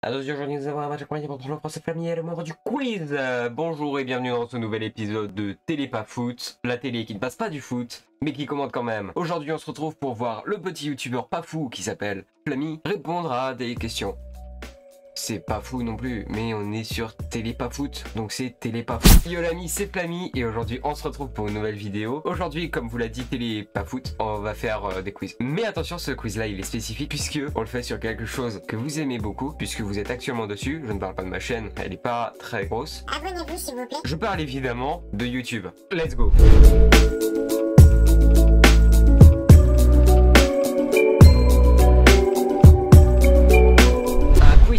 Alors aujourd'hui nous avons un match accompagné pour famille et le membre du quiz Bonjour et bienvenue dans ce nouvel épisode de Télé pas foot, la télé qui ne passe pas du foot, mais qui commande quand même. Aujourd'hui on se retrouve pour voir le petit youtubeur pas fou qui s'appelle Flammy répondre à des questions. C'est pas fou non plus, mais on est sur Télé pas foot, donc c'est Télé pas foot. Yo l'ami, c'est Flammy et aujourd'hui on se retrouve pour une nouvelle vidéo. Aujourd'hui, comme vous l'a dit Télé pas foot, on va faire euh, des quiz. Mais attention, ce quiz là il est spécifique puisque on le fait sur quelque chose que vous aimez beaucoup, puisque vous êtes actuellement dessus. Je ne parle pas de ma chaîne, elle est pas très grosse. Abonnez-vous s'il vous plaît. Je parle évidemment de YouTube. Let's go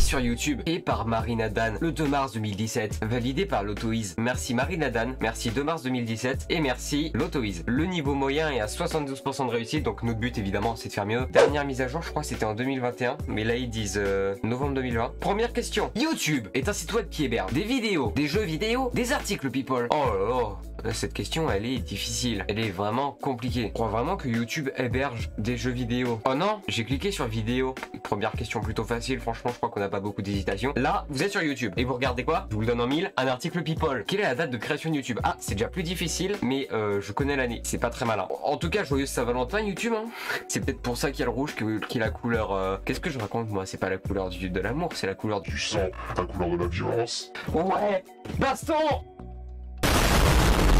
sur YouTube et par Marina Dan le 2 mars 2017, validé par l'AutoEase. Merci Marina Dan, merci 2 mars 2017 et merci l'AutoEase. Le niveau moyen est à 72% de réussite, donc notre but évidemment c'est de faire mieux. Dernière mise à jour, je crois c'était en 2021, mais là ils disent euh, novembre 2020. Première question, YouTube est un site web qui héberge des vidéos, des jeux vidéo, des articles people. Oh là là cette question, elle est difficile. Elle est vraiment compliquée. Je crois vraiment que YouTube héberge des jeux vidéo. Oh non, j'ai cliqué sur vidéo. Première question plutôt facile. Franchement, je crois qu'on n'a pas beaucoup d'hésitation. Là, vous êtes sur YouTube. Et vous regardez quoi? Je vous le donne en mille. Un article People. Quelle est la date de création de YouTube? Ah, c'est déjà plus difficile, mais euh, je connais l'année. C'est pas très malin. En tout cas, joyeuse Saint-Valentin, YouTube. Hein. c'est peut-être pour ça qu'il y a le rouge, que- qui est la couleur... euh, Qu'est-ce que je raconte, moi? C'est pas la couleur du, de l'amour, c'est la couleur. Du sang, la couleur de la violence. Ouais Baston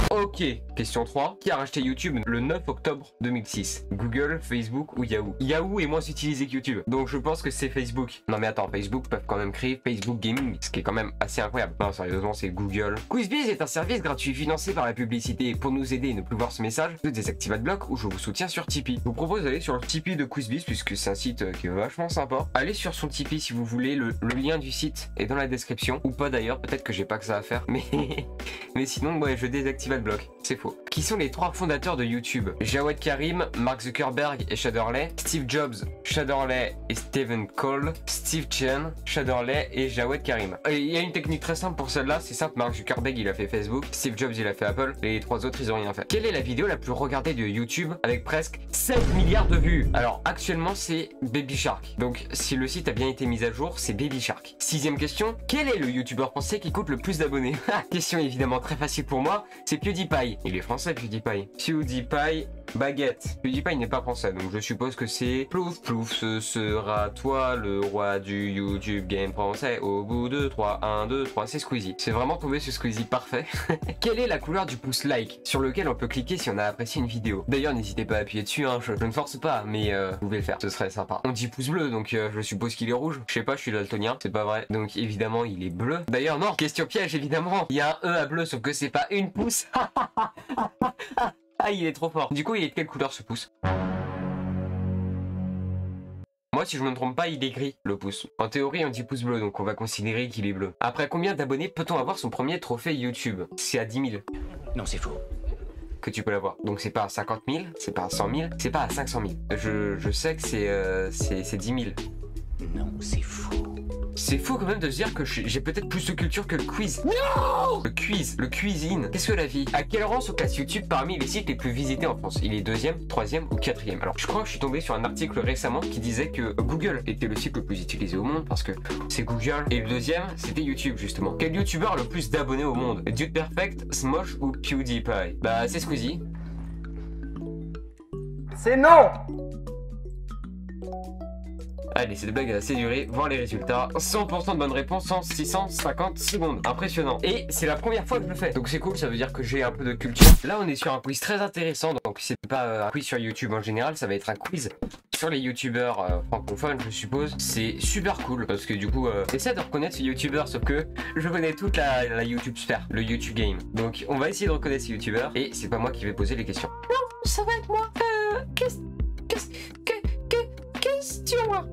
Ok, question 3. Qui a racheté YouTube le 9 octobre 2006 Google, Facebook ou Yahoo? Yahoo est moins utilisé que YouTube, donc je pense que c'est Facebook. Non mais attends, Facebook peuvent quand même créer Facebook Gaming, ce qui est quand même assez incroyable. Non, sérieusement, c'est Google. Quizbiz est un service gratuit financé par la publicité. Pour nous aider et ne plus voir ce message, je désactive Adblock ou je vous soutiens sur Tipeee. Je vous propose d'aller sur le Tipeee de Quizbiz puisque c'est un site euh, qui est vachement sympa. Allez sur son Tipeee si vous voulez, le, lien du site est dans la description. Ou pas d'ailleurs, peut-être que j'ai pas que ça à faire, mais... Mais sinon, ouais, je désactive Adblock. C'est faux. Qui sont les trois fondateurs de YouTube? Jawed Karim, Mark Zuckerberg et Shaderley. Steve Jobs, Shaderley et Stephen Cole. Steve Chen, Shaderley et Jawed Karim. Et Il y a une technique très simple pour celle-là. C'est simple. Mark Zuckerberg, il a fait Facebook. Steve Jobs, il a fait Apple. Les trois autres, ils ont rien fait. Quelle est la vidéo la plus regardée de YouTube avec presque 7 milliards de vues? Alors, actuellement, c'est Baby Shark. Donc, si le site a bien été mis à jour, c'est Baby Shark. Sixième question. Quel est le YouTuber français qui coûte le plus d'abonnés? Question évidemment très facile pour moi. C'est PewDiePie. Il est français, PewDiePie. PewDiePie, baguette. PewDiePie n'est pas français, donc je suppose que c'est plouf plouf. Ce sera toi le roi du YouTube game français. Au bout de 3, 1, 2, 3, c'est Squeezie. C'est vraiment tombé sur Squeezie parfait. Quelle est la couleur du pouce like sur lequel on peut cliquer si on a apprécié une vidéo? D'ailleurs, n'hésitez pas à appuyer dessus, hein, je, je ne force pas, mais euh, vous pouvez le faire, ce serait sympa. On dit pouce bleu, donc euh, je suppose qu'il est rouge. Je sais pas, je suis daltonien, c'est pas vrai. Donc évidemment, il est bleu. D'ailleurs, non, question piège, évidemment. Il y a un E à bleu, sauf que c'est pas une pouce. ah, il est trop fort. Du coup, il est de quelle couleur ce pouce? Moi, si je me trompe pas, il est gris, le pouce. En théorie, on dit pouce bleu, donc on va considérer qu'il est bleu. Après combien d'abonnés peut-on avoir son premier trophée YouTube? C'est à 10 000 Non, c'est faux. que tu peux l'avoir. Donc c'est pas à 50 000, c'est pas à 100 000, c'est pas à 500 000. Je, je sais que c'est euh, c'est c'est 10 000. Non, c'est faux. C'est faux quand même de se dire que j'ai peut-être plus de culture que le quiz. Non Le quiz, le cuisine. Qu'est-ce que la vie? À quel rang se classe YouTube parmi les sites les plus visités en France? Il est deuxième, troisième ou quatrième? Alors je crois que je suis tombé sur un article récemment qui disait que Google était le site le plus utilisé au monde parce que c'est Google. Et le deuxième, c'était YouTube justement. Quel YouTuber a le plus d'abonnés au monde? Dude Perfect, Smosh ou PewDiePie? Bah c'est Squeezie. C'est non Allez, cette blague a assez duré. Voir les résultats. 100% de bonnes réponses en 650 secondes. Impressionnant. Et c'est la première fois que je le fais. Donc c'est cool, ça veut dire que j'ai un peu de culture. Là, on est sur un quiz très intéressant. Donc c'est pas euh, un quiz sur YouTube en général, ça va être un quiz sur les youtubeurs euh, francophones, je suppose. C'est super cool parce que du coup, euh, j'essaie de reconnaître ces youtubeurs, sauf que je connais toute la, YouTube sphère, le YouTube game. Donc on va essayer de reconnaître ces youtubeurs et c'est pas moi qui vais poser les questions. ça va être moi. Euh, qu'est-ce, qu'est-ce, que, que,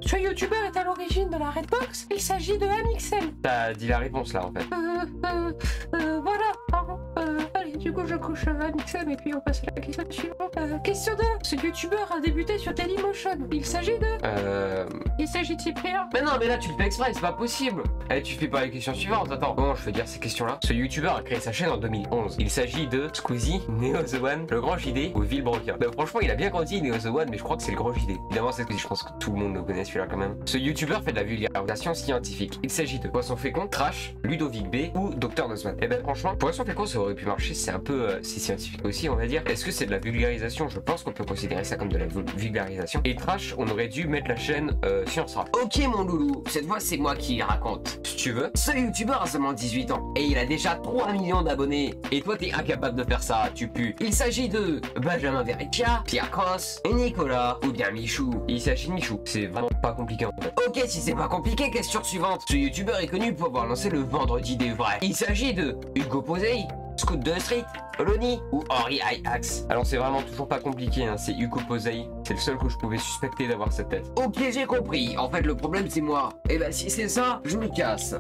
Ce youtubeur est à l'origine de la Redbox? Il s'agit de Amixel. T'as dit la réponse là en fait. Euh, euh, euh, voilà. Pardon. Euh, allez, du coup, je couche euh, Amixel et puis on passe à la question suivante. Euh, question 2. Ce youtubeur a débuté sur Dailymotion. Il s'agit de. Euh... Il s'agit de Cyprien. Mais non, mais là tu le fais exprès, c'est pas possible. Eh, tu fais pas les questions suivantes, attends. Comment je vais dire ces questions-là? Ce youtubeur a créé sa chaîne en 2011. Il s'agit de Squeezie, Neo The One, le grand JD ou Villebroca. Bah, franchement, il a bien grandi, Neo The One, mais je crois que c'est le grand JD. Évidemment, c'est Squeezie, je pense que tout le monde le connaît celui-là quand même. Ce youtubeur fait de la vulgarisation scientifique. Il s'agit de Poisson Fécond, Crash, Ludovic B ou Dr Nozman. Eh ben, franchement, Poisson Fécond, ça aurait pu marcher, c'est un peu. euh, c'est scientifique aussi, on va dire. Est-ce que c'est de la vulgarisation? Je pense qu'on peut considérer ça comme de la vul- vulgarisation. Et Trash, on aurait dû mettre la chaîne euh, Science Rap. Ok mon loulou, cette fois c'est moi qui raconte. Si tu veux. Ce youtubeur a seulement 18 ans et il a déjà 3 millions d'abonnés. Et toi t'es incapable de faire ça, tu pues. Il s'agit de Benjamin Verrecchia, Pierre Cross, Nicolas ou bien Michou. Il s'agit de Michou. C'est vraiment pas compliqué en fait. Ok si c'est pas compliqué, question suivante. Ce youtubeur est connu pour avoir lancé le vendredi des vrais. Il s'agit de Hugo Posey, Scoot de Street, Oloni ou Henri Ajax? Alors c'est vraiment toujours pas compliqué, hein. c'est Hugo Posey. C'est le seul que je pouvais suspecter d'avoir cette tête. Ok j'ai compris, en fait le problème c'est moi. Et bah si c'est ça, je me casse.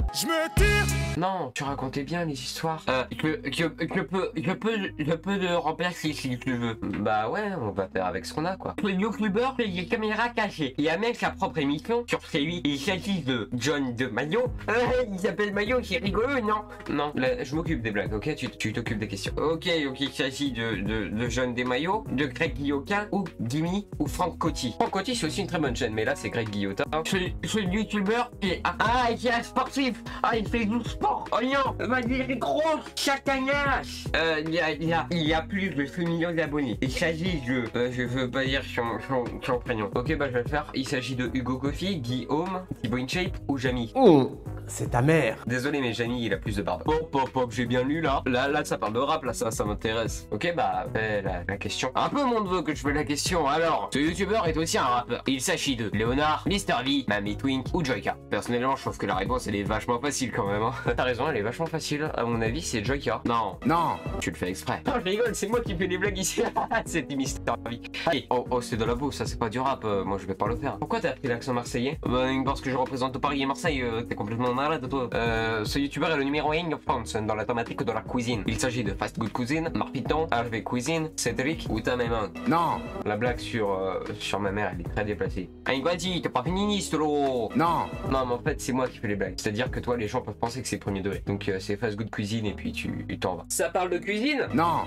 Non, tu racontais bien les histoires. Euh, je, je, je peux, je peux, je peux le remplacer si tu veux. Bah ouais, on va faire avec ce qu'on a quoi. Le youtubeur fait des caméras cachées. Il a même sa propre émission sur C8. Il s'agit de John de Mayo. Euh, il s'appelle Mayo, c'est rigolo, non? Non, là, je m'occupe des blagues, ok? Tu t'occupes des questions. Ok, ok, il s'agit de, de, de John Desmaillots, de Greg Guillotin ou Jimmy ou Franck Coty. Franck Coty, c'est aussi une très bonne chaîne, mais là c'est Greg Guillotin. Ce, ce youtubeur est... Ah, il est un sportif Ah, il fait du sport Oh non Vas-y, il est gros Chacagnache Euh, il y a, il y a, il y a plus de 6 millions d'abonnés. Il s'agit de... Euh, je veux pas dire son, son, son prénom. Ok, bah je vais le faire. Il s'agit de Hugo Coffey, Guillaume, Thibaut InShape ou Jamy. Oh, c'est ta mère. Désolé, mais Jamy il a plus de barbe. Pop, pop, pop, j'ai bien lu là. Là, là, ça parle de rap, là, ça, ça m'intéresse. Ok, bah, fais la, la question. Un peu mon neveu que je fais la question. Alors, ce youtubeur est aussi un rappeur. Il s'agit de Léonard, Mr. V, Mamie Twink ou Joyka. Personnellement, je trouve que la réponse elle est vachement facile quand même. Hein. T'as raison, elle est vachement facile. À mon avis, c'est Joyka. Non, Non. tu le fais exprès. Non, je rigole, c'est moi qui fais des blagues ici. c'est Mr. V. Allez, oh, oh c'est de la boue, ça c'est pas du rap. euh, moi je vais pas le faire. Pourquoi t'as appris l'accent marseillais? Bah, parce que je représente Paris et Marseille. euh, T'es complètement malade, toi. Euh, ce youtubeur est le numéro 1 en France dans la thématique de la cuisine. Il s'agit de Fast Good Cuisine, Marpiton, Harvey Cuisine, Cédric ou ta maman. Non. La blague sur, euh, sur ma mère, elle est très déplacée. Allez, vas-y, t'es pas féministe, l'eau Non. Non, mais en fait, c'est moi qui fais les blagues. C'est-à-dire que toi, les gens peuvent penser que c'est premier degré. Donc, euh, c'est fast good cuisine et puis tu tu t'en vas. Ça parle de cuisine? Non.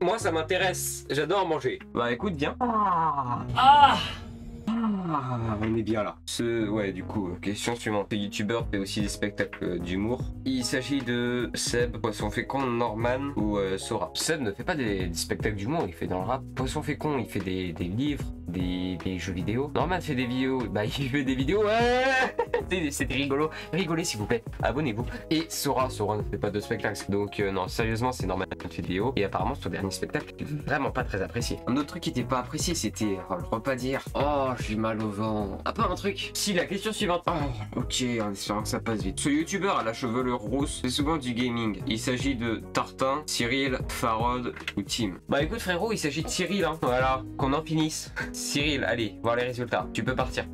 Moi, ça m'intéresse. J'adore manger. Bah, écoute, viens. Ah, on est bien là. Ce, ouais, du coup, euh, question suivante. Le youtubeur fait aussi des spectacles euh, d'humour. Il s'agit de Seb, Poisson Fécond, Norman ou euh, Sora? Seb ne fait pas des, des spectacles d'humour, il fait dans le rap. Poisson Fécond, il fait des, des livres, des, des jeux vidéo. Norman fait des vidéos, bah il fait des vidéos, ouais C'est- rigolo. Rigolez s'il vous plaît, abonnez-vous. Et Sora, Sora ne fait pas de spectacle. Donc euh, non, sérieusement, c'est Norman qui fait des vidéos. Et apparemment, son dernier spectacle vraiment pas très apprécié. Un autre truc qui était pas apprécié, c'était oh, le repas dire. Oh, j'ai mal au vent. Ah, pas un truc. Si, la question suivante. Oh, ok, en espérant que ça passe vite. Ce youtubeur a la chevelure rousse, c'est souvent du gaming. Il s'agit de Tartin, Cyril, Farod ou Tim. Bah écoute frérot, il s'agit de Cyril, hein. Voilà, qu'on en finisse. Cyril, allez, voir les résultats. Tu peux partir.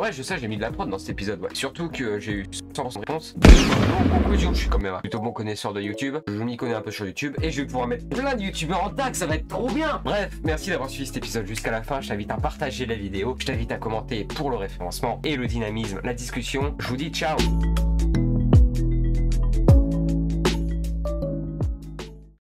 Ouais, je sais, j'ai mis de la prod dans cet épisode, ouais. Surtout que j'ai eu 100% réponse. En conclusion, je suis quand même un plutôt bon connaisseur de YouTube. Je m'y connais un peu sur YouTube et je vais pouvoir mettre plein de youtubeurs en tag, ça va être trop bien. Bref, merci d'avoir suivi cet épisode jusqu'à la fin. Je t'invite à partager la vidéo. Je t'invite à commenter pour le référencement et le dynamisme, la discussion. Je vous dis ciao.